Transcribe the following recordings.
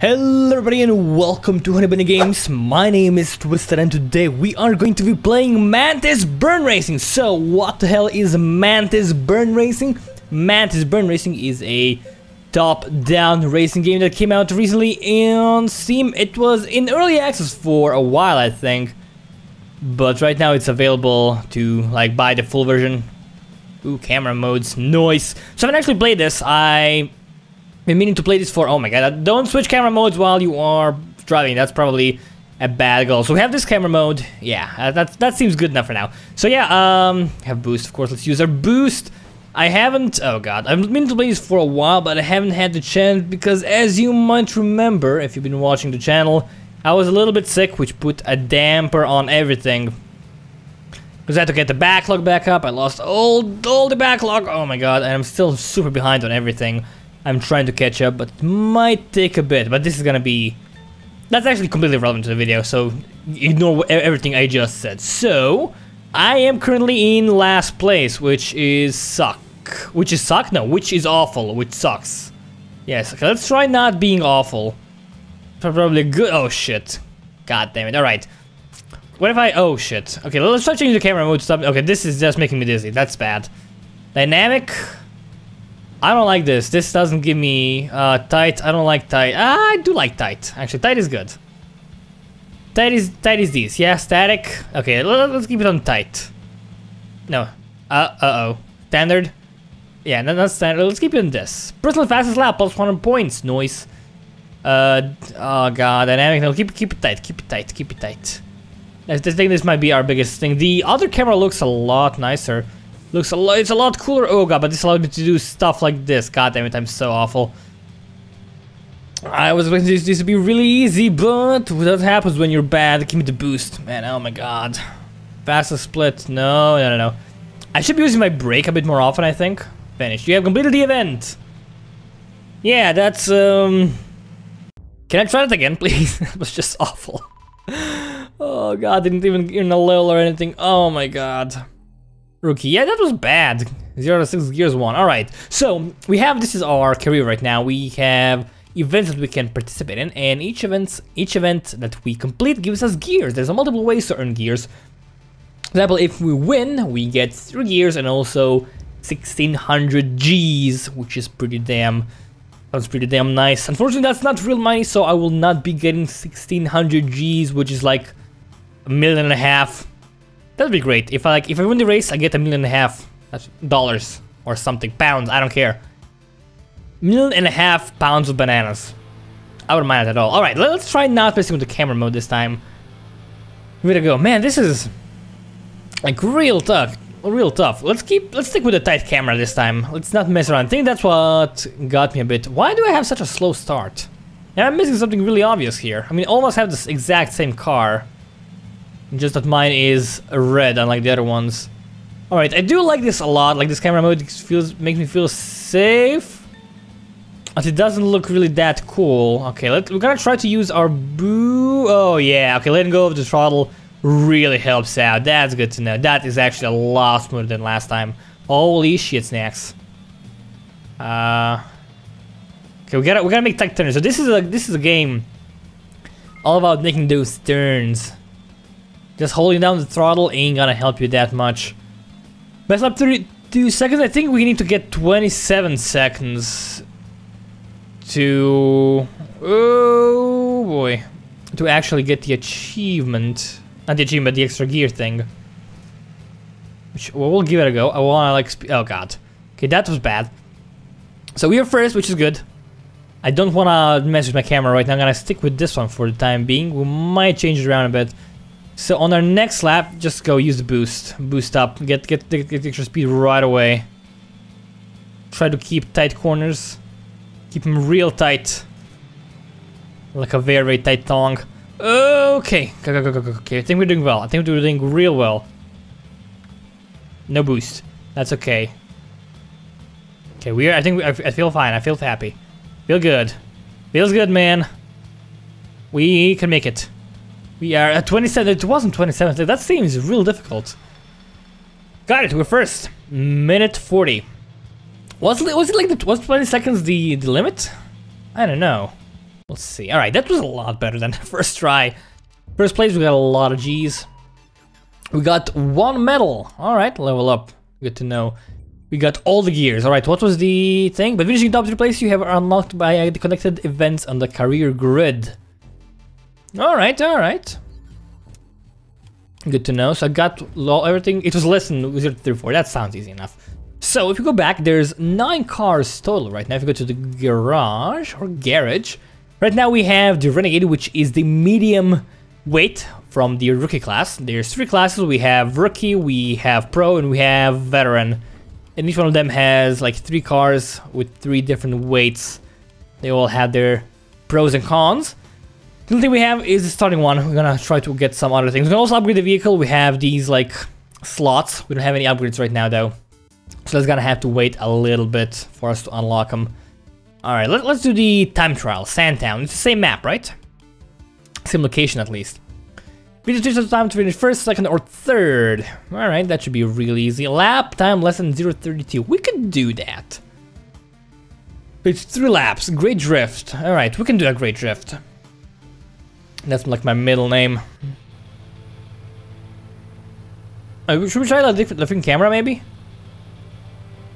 Hello everybody and welcome to Honey Bunny Games. My name is Twisted and today we are going to be playing Mantis Burn Racing. So what the hell is Mantis Burn Racing? Mantis Burn Racing is a top-down racing game that came out recently on Steam. It was in early access for a while I think. But right now it's available to like buy the full version. Ooh, camera modes, noise. So I haven't actually played this. I been meaning to play this for, oh my god, don't switch camera modes while you are driving, that's probably a bad goal. So we have this camera mode, yeah, uh, that, that seems good enough for now. So yeah, um, have boost, of course, let's use our boost. I haven't, oh god, I've been meaning to play this for a while, but I haven't had the chance because as you might remember, if you've been watching the channel, I was a little bit sick, which put a damper on everything. Because I had to get the backlog back up, I lost all, all the backlog, oh my god, and I'm still super behind on everything. I'm trying to catch up, but it might take a bit. But this is gonna be... That's actually completely relevant to the video, so ignore everything I just said. So, I am currently in last place, which is suck. Which is suck? No, which is awful, which sucks. Yes, okay, let's try not being awful. Probably good. Oh shit. God damn it. Alright. What if I... Oh shit. Okay, let's try changing the camera mode. to Stop. Okay, this is just making me dizzy. That's bad. Dynamic. I don't like this. This doesn't give me uh, tight. I don't like tight. Ah, I do like tight. Actually, tight is good. Tight is tight is these. Yeah, static. Okay, let's keep it on tight. No. Uh, uh oh. Standard. Yeah, no, not standard. Let's keep it on this. Personal fastest lap plus 100 points. Noise. Uh, oh god, dynamic. No, keep keep it tight. Keep it tight. Keep it tight. I think this might be our biggest thing. The other camera looks a lot nicer. Looks a lot, it's a lot cooler. Oh god, but this allowed me to do stuff like this. God damn it, I'm so awful. I was expecting this, this to be really easy, but what happens when you're bad? Give me the boost. Man, oh my god. Faster split. No, no, no, no. I should be using my brake a bit more often, I think. Finished. You have completed the event. Yeah, that's, um... Can I try that again, please? that was just awful. Oh god, didn't even earn a little or anything. Oh my god. Rookie. Yeah, that was bad. Zero to six gears one. All right. So we have this is our career right now. We have events that we can participate in, and each event each event that we complete gives us gears. There's multiple ways to earn gears. For example, if we win, we get three gears and also 1600 G's, which is pretty damn. That's pretty damn nice. Unfortunately, that's not real money, so I will not be getting 1600 G's, which is like a million and a half That'd be great. If I like, if I win the race, I get a million and a half dollars or something, pounds. I don't care. Million and a half pounds of bananas. I wouldn't mind that at all. All right, let's try not messing with the camera mode this time. Here we go, man. This is like real tough, real tough. Let's keep, let's stick with the tight camera this time. Let's not mess around. I think that's what got me a bit. Why do I have such a slow start? Yeah, I'm missing something really obvious here. I mean, almost have this exact same car. Just that mine is red, unlike the other ones. Alright, I do like this a lot. Like this camera mode feels makes me feel safe. But it doesn't look really that cool. Okay, let, we're gonna try to use our boo. Oh yeah, okay, letting go of the throttle really helps out. That's good to know. That is actually a lot smoother than last time. Holy shit snacks. Uh Okay, we gotta we gotta make tight turns. So this is a this is a game all about making those turns. Just holding down the throttle ain't gonna help you that much. Best lap 32 seconds, I think we need to get 27 seconds to... Oh boy. To actually get the achievement. Not the achievement, the extra gear thing. Which, well, we'll give it a go. I wanna like... Oh god. Okay, that was bad. So we are first, which is good. I don't wanna mess with my camera right now. I'm gonna stick with this one for the time being. We might change it around a bit. So on our next lap, just go use the boost. Boost up. Get, get, get, get extra speed right away. Try to keep tight corners. Keep them real tight. Like a very, very tight tongue. Okay. Go, go, go, go, Okay, I think we're doing well. I think we're doing real well. No boost. That's okay. Okay, we are, I think we, I feel fine. I feel happy. Feel good. Feels good, man. We can make it. We are at 27. It wasn't 27. That seems real difficult. Got it. We're first. Minute 40. Was it, was it like the was 20 seconds the the limit? I don't know. Let's see. All right, that was a lot better than the first try. First place, we got a lot of G's. We got one medal. All right, level up. Good to know. We got all the gears. All right, what was the thing? But finishing top three place, you have unlocked by the connected events on the career grid. All right, all right. Good to know. So I got law everything. It was less than Wizard 3 4. That sounds easy enough. So if you go back, there's nine cars total right now. If you go to the garage or garage, right now we have the Renegade, which is the medium weight from the rookie class. There's three classes. We have rookie, we have pro, and we have veteran. And each one of them has like three cars with three different weights. They all have their pros and cons. The only thing we have is the starting one. We're gonna try to get some other things. We can also upgrade the vehicle. We have these like slots. We don't have any upgrades right now though. So that's gonna have to wait a little bit for us to unlock them. Alright, let, us do the time trial. Sandtown. It's the same map, right? Same location at least. We just use time to finish first, second, or third. Alright, that should be really easy. Lap time less than 0.32. We could do that. It's three laps. Great drift. Alright, we can do a great drift. That's like my middle name. Uh, should we try a different, different camera maybe?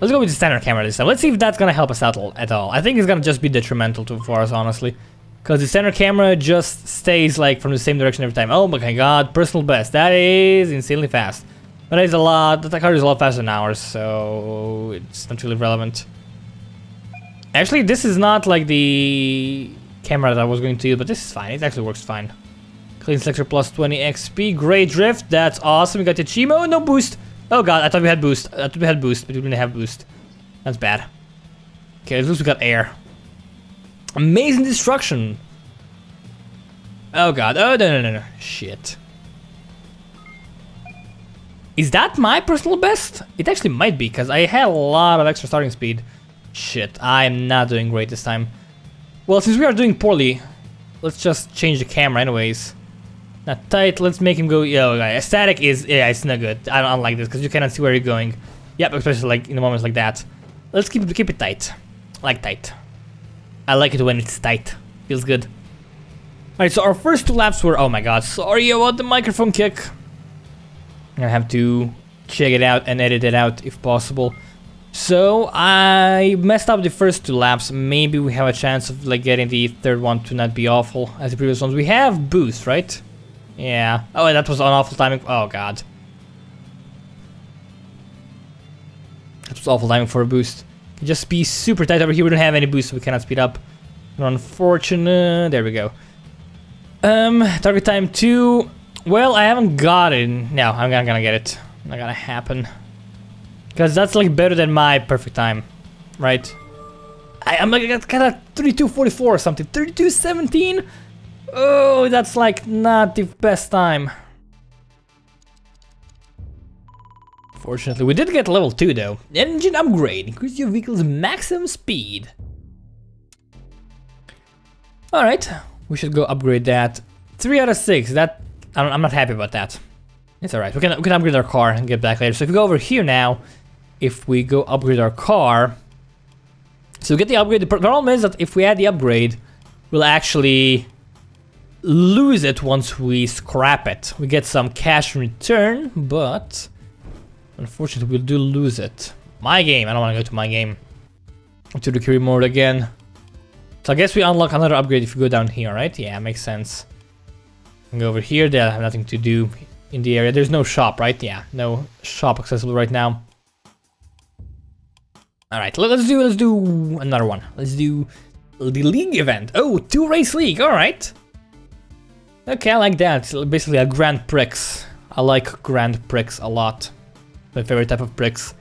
Let's go with the standard camera this time. Let's see if that's gonna help us out at all. I think it's gonna just be detrimental to for us, honestly. Because the standard camera just stays like from the same direction every time. Oh my god, personal best. That is insanely fast. But it's a lot, the car is a lot faster than ours, so it's not really relevant. Actually, this is not like the camera that I was going to use, but this is fine. It actually works fine. Clean selector plus 20 XP. Great drift. That's awesome. We got the Chimo. No boost. Oh god, I thought we had boost. I thought we had boost, but we didn't have boost. That's bad. Okay, at least we got air. Amazing destruction. Oh god. Oh, no, no, no, no. Shit. Is that my personal best? It actually might be, because I had a lot of extra starting speed. Shit, I'm not doing great this time. Well, since we are doing poorly, let's just change the camera anyways. Not tight, let's make him go, yo, okay. static is, yeah, it's not good. I don't, I don't like this, because you cannot see where you're going. Yep, especially like in the moments like that. Let's keep, keep it tight. I like tight. I like it when it's tight. Feels good. Alright, so our first two laps were, oh my god, sorry about the microphone kick. I'm have to check it out and edit it out if possible. So I messed up the first two laps. Maybe we have a chance of like getting the third one to not be awful as the previous ones. We have boost, right? Yeah. Oh, that was an awful timing. Oh god. That was awful timing for a boost. Just be super tight over here. We don't have any boost, so we cannot speed up. Unfortunate. There we go. Um, target time two. Well, I haven't got it. No, I'm not gonna get it. Not gonna happen. Because that's like better than my perfect time, right? I, am like I got kind of 32.44 or something. 32.17? Oh, that's like not the best time. Fortunately, we did get level 2 though. Engine upgrade. Increase your vehicle's maximum speed. Alright, we should go upgrade that. 3 out of 6, that... I'm not happy about that. It's alright, we can, we can upgrade our car and get back later. So if we go over here now, if we go upgrade our car. So we get the upgrade. The problem is that if we add the upgrade, we'll actually lose it once we scrap it. We get some cash in return, but unfortunately we do lose it. My game. I don't want to go to my game. To the career mode again. So I guess we unlock another upgrade if we go down here, right? Yeah, makes sense. Go over here. They have nothing to do in the area. There's no shop, right? Yeah, no shop accessible right now. All right, let's do let's do another one. Let's do the league event. Oh, two race league. All right. Okay, I like that. It's basically a Grand Prix. I like Grand Prix a lot. My favorite type of Prix.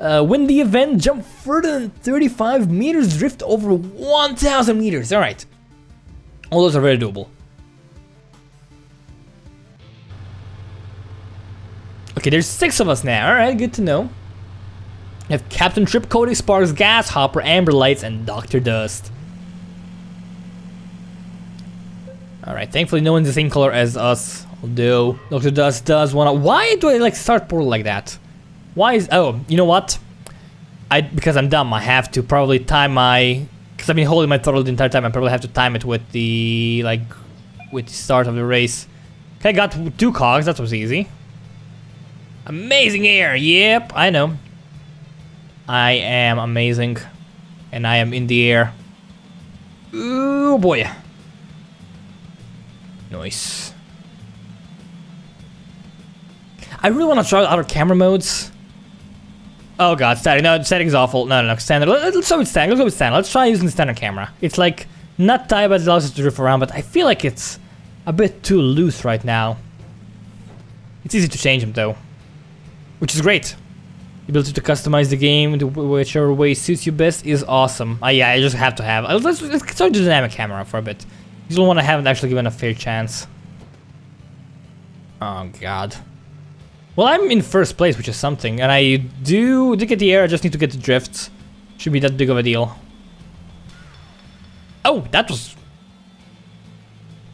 Uh, win the event, jump further than 35 meters, drift over 1,000 meters. All right. All those are very doable. Okay, there's six of us now. All right, good to know. We have Captain Trip, Cody Sparks, Gas Hopper, Amber Lights, and Dr. Dust. Alright, thankfully no one's the same color as us. Although, Dr. Dust does wanna- Why do I like start portal like that? Why is- Oh, you know what? I Because I'm dumb, I have to probably time my because I've been holding my throttle the entire time. I probably have to time it with the like with the start of the race. Okay, got two cogs. That was easy. Amazing air. Yep, I know. I am amazing, and I am in the air. Ooh boy. Nice. I really want to try other camera modes. Oh god, static. No, static is awful. No, no, no, standard. Let's go with standard. Let's go with standard. Let's try using the standard camera. It's like not tight, but it allows us to drift around. But I feel like it's a bit too loose right now. It's easy to change them though, which is great. Ability to customize the game to whichever way suits you best is awesome. Uh, yeah, I just have to have. Uh, let's, let's start the dynamic camera for a bit. You don't want to haven't actually given a fair chance. Oh god. Well, I'm in first place, which is something, and I do, do get the air, I just need to get the drifts. Should be that big of a deal. Oh, that was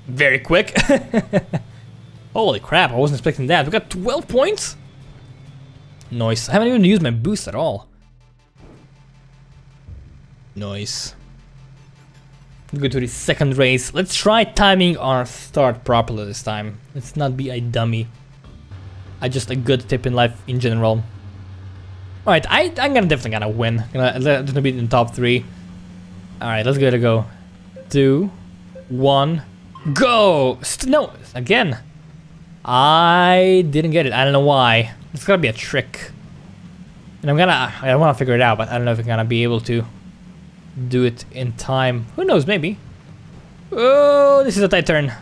very quick. Holy crap, I wasn't expecting that. We got 12 points? Nice. I haven't even used my boost at all. Nice. Go to the second race. Let's try timing our start properly this time. Let's not be a dummy. I just a good tip in life in general. Alright, I, I'm gonna definitely gonna win. Gonna, gonna be in the top three. Alright, let's get it go. Two, one, go! St no, again. I didn't get it. I don't know why. It's gotta be a trick. And I'm gonna, I wanna figure it out, but I don't know if I'm gonna be able to do it in time. Who knows, maybe. Oh, this is a tight turn.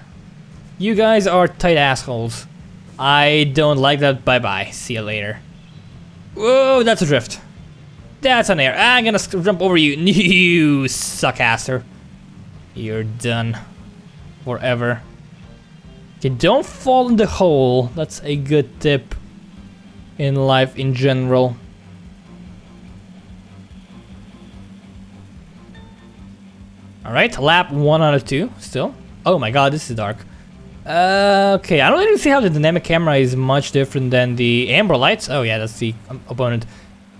You guys are tight assholes. I don't like that. Bye-bye. See you later. Whoa, that's a drift. That's an air. I'm gonna jump over you. You suckasser. You're done. Forever. Okay, don't fall in the hole. That's a good tip in life in general. Alright, lap 1 out of 2, still. Oh my god, this is dark. Uh, okay, I don't even see how the dynamic camera is much different than the amber lights. Oh yeah, that's the um, opponent.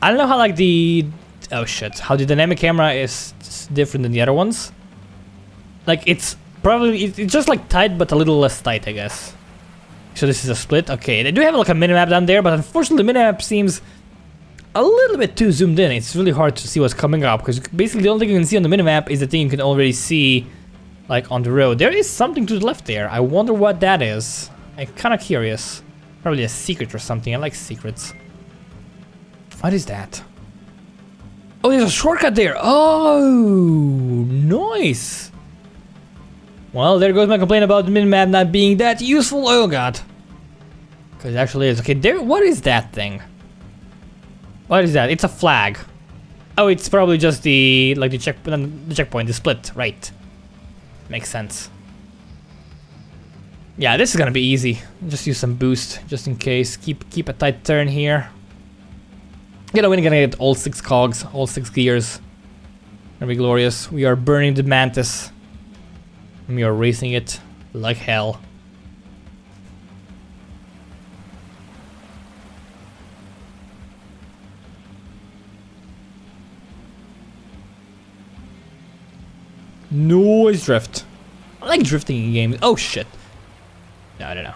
I don't know how like the... Oh shit, how the dynamic camera is different than the other ones. Like it's probably, it's just like tight but a little less tight I guess. So this is a split, okay. They do have like a minimap down there, but unfortunately the minimap seems a little bit too zoomed in. It's really hard to see what's coming up because basically the only thing you can see on the minimap is the thing you can already see like on the road. There is something to the left there. I wonder what that is. I'm kind of curious. Probably a secret or something. I like secrets. What is that? Oh, there's a shortcut there. Oh, nice. Well, there goes my complaint about the minimap not being that useful. Oh god. Because it actually is. Okay, there. What is that thing? What is that? It's a flag. Oh, it's probably just the like the check the checkpoint, the split, right? Makes sense. Yeah, this is gonna be easy. Just use some boost, just in case. Keep keep a tight turn here. You know, we're gonna get all six cogs, all six gears. Gonna be glorious. We are burning the mantis. And we are racing it like hell. Noise drift. I like drifting in games. Oh shit. No, I don't know.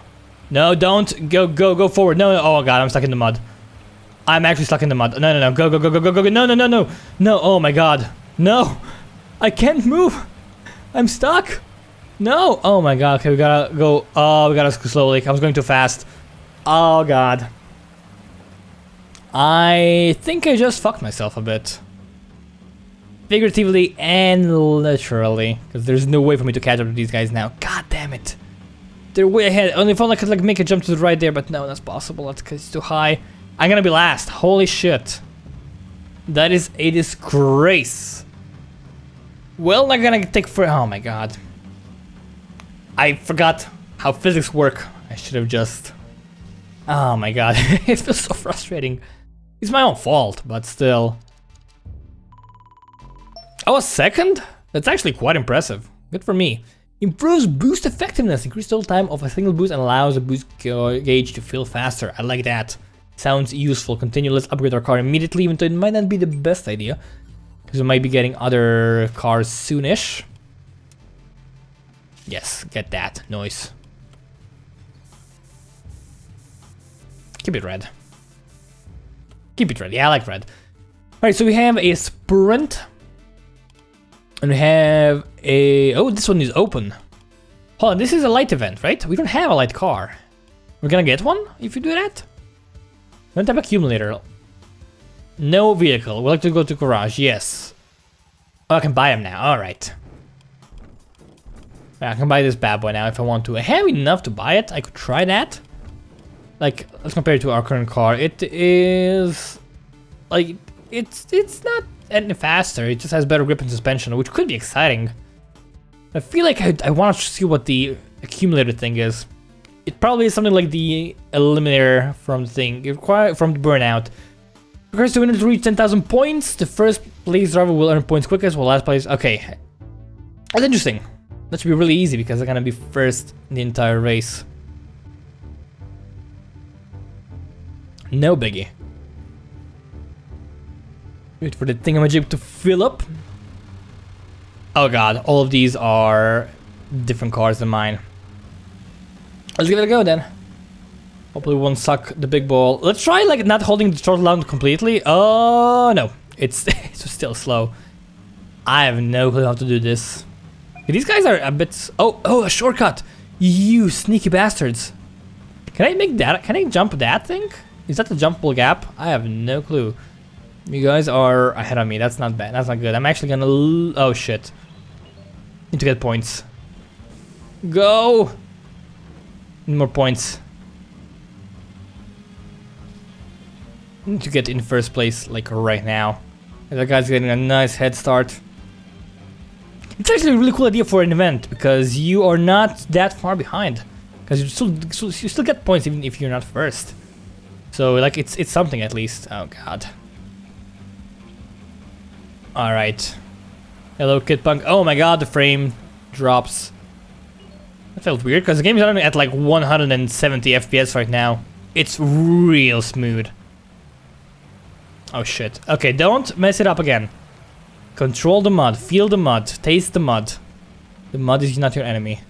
No, don't go go go forward. No, no. Oh god, I'm stuck in the mud. I'm actually stuck in the mud. No, no, no. Go go go go go go go. No, no, no, no. No. Oh my god. No. I can't move. I'm stuck. No. Oh my god. Okay, we gotta go. Oh, we gotta go slowly. I was going too fast. Oh god. I think I just fucked myself a bit figuratively and literally, because there's no way for me to catch up to these guys now. God damn it. They're way ahead. Only if I could like make a jump to the right there, but no, that's possible. That's because it's too high. I'm gonna be last. Holy shit. That is a disgrace. Well, I'm gonna take for- oh my god. I forgot how physics work. I should have just... Oh my god, it feels so frustrating. It's my own fault, but still. Oh, a second? That's actually quite impressive. Good for me. Improves boost effectiveness, increased total time of a single boost and allows the boost gauge to fill faster. I like that. Sounds useful. Continue, let's upgrade our car immediately, even though it might not be the best idea. Because we might be getting other cars soonish. Yes, get that noise. Keep it red. Keep it red. Yeah, I like red. Alright, so we have a sprint. And we have a... Oh, this one is open. Hold on, this is a light event, right? We don't have a light car. We're gonna get one if you do that? Don't have accumulator. No vehicle. We'd like to go to garage. Yes. Oh, I can buy them now. Alright. I can buy this bad boy now if I want to. I have enough to buy it. I could try that. Like, let's compare it to our current car. It is... Like, it's it's not any faster. It just has better grip and suspension, which could be exciting. I feel like I, I want to see what the accumulator thing is. It probably is something like the eliminator from the thing, it require, from the burnout. Requires the winner to reach 10,000 points. The first place driver will earn points quickest, while last place. Okay, that's interesting. That should be really easy because they're gonna be first in the entire race. No biggie. Wait for the thingamajig to fill up. Oh god, all of these are different cars than mine. Let's give it a go then. Hopefully we won't suck the big ball. Let's try like not holding the throttle down completely. Oh no, it's, it's still slow. I have no clue how to do this. These guys are a bit... Oh, oh, a shortcut! You sneaky bastards. Can I make that? Can I jump that thing? Is that the jumpable gap? I have no clue. You guys are ahead of me. That's not bad. That's not good. I'm actually gonna... oh shit. Need to get points. Go! Need more points. Need to get in first place, like right now. That guy's getting a nice head start. It's actually a really cool idea for an event, because you are not that far behind. Because you still, you still get points even if you're not first. So, like, it's, it's something at least. Oh, God. Alright. Hello, Kid Punk. Oh my god, the frame drops. That felt weird, because the game is only at like 170 FPS right now. It's real smooth. Oh shit. Okay, don't mess it up again. Control the mud, feel the mud, taste the mud. The mud is not your enemy.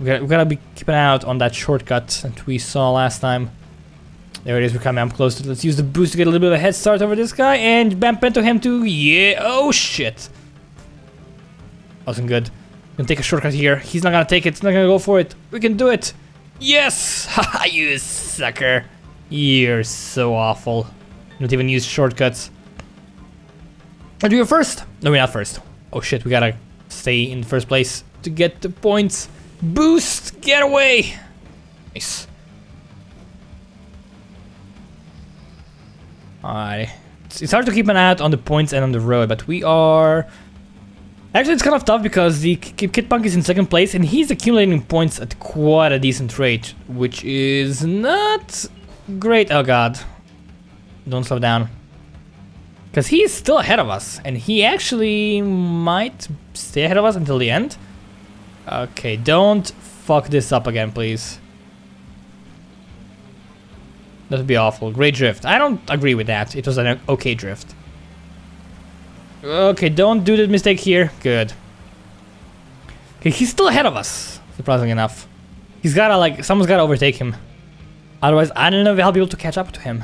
We gotta, we gotta be keeping out on that shortcut that we saw last time. There it is, we're coming up close to Let's use the boost to get a little bit of a head start over this guy and bam, into him too. Yeah, oh shit. Wasn't good. Gonna take a shortcut here. He's not gonna take it. He's not gonna go for it. We can do it. Yes! Haha, you sucker. You're so awful. Don't even use shortcuts. I'll do it first. No, we're not first. Oh shit, we gotta stay in first place to get the points. Boost! Get away! Nice. It's, it's hard to keep an eye out on the points and on the road, but we are Actually, it's kind of tough because the Kid Punk is in second place and he's accumulating points at quite a decent rate, which is not great. Oh god. Don't slow down. Because he's still ahead of us and he actually might stay ahead of us until the end. Okay, don't fuck this up again, please. That would be awful. Great drift. I don't agree with that. It was an okay drift. Okay, don't do the mistake here. Good. Okay, he's still ahead of us, surprisingly enough. He's gotta, like, someone's gotta overtake him. Otherwise, I don't know if I'll be able to catch up to him.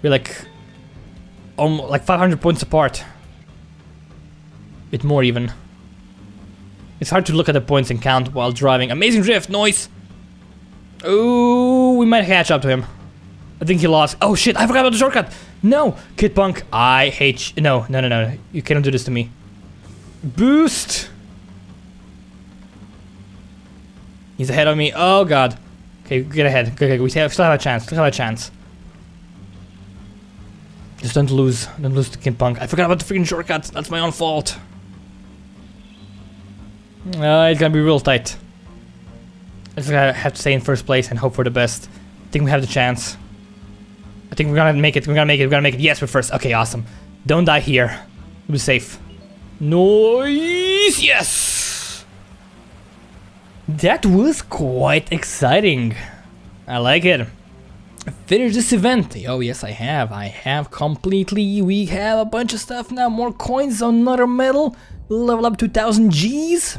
We're like, um, like 500 points apart. Bit more even. It's hard to look at the points and count while driving. Amazing drift, noise! Oh, we might catch up to him. I think he lost. Oh shit, I forgot about the shortcut! No! Kid Punk, I hate you. No, no, no, no. You cannot do this to me. Boost! He's ahead of me. Oh god. Okay, get ahead. Okay, we still have a chance. Still have a chance. Just don't lose. Don't lose to Kid Punk. I forgot about the freaking shortcut. That's my own fault. Uh, it's gonna be real tight. I just gotta have to stay in first place and hope for the best. I think we have the chance. I think we're gonna make it. We're gonna make it. We're gonna make it. Yes, we're first. Okay, awesome. Don't die here. We'll be safe. Noise! Yes! That was quite exciting. I like it. finish this event. Oh yes, I have. I have completely. We have a bunch of stuff now. More coins, another medal. Level up 2000 Gs.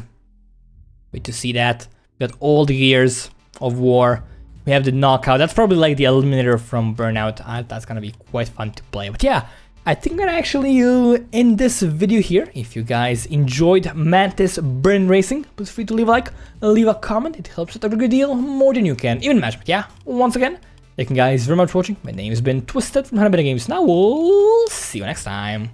Wait to see that. Got all the gears of war. We have the knockout. That's probably like the eliminator from Burnout. Uh, that's gonna be quite fun to play. But yeah, I think I'm gonna actually uh, end this video here. If you guys enjoyed Mantis Burn Racing, please free to leave a like, leave a comment. It helps out a good deal more than you can. Even match. But yeah, once again, thank you guys very much for watching. My name has been Twisted from Honey Bunny Games. Now we'll see you next time.